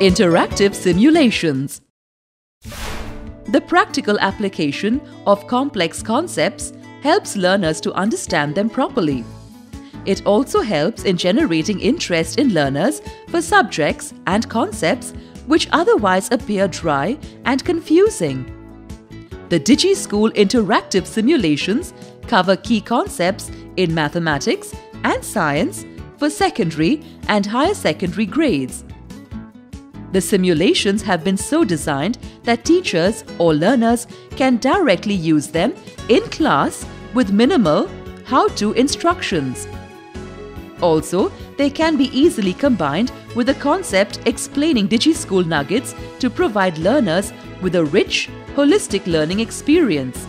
Interactive simulations. The practical application of complex concepts helps learners to understand them properly. It also helps in generating interest in learners for subjects and concepts which otherwise appear dry and confusing. The DigiSchool interactive simulations cover key concepts in mathematics and science for secondary and higher secondary grades. The simulations have been so designed that teachers or learners can directly use them in class with minimal how-to instructions. Also, they can be easily combined with a concept explaining DigiSchool nuggets to provide learners with a rich, holistic learning experience.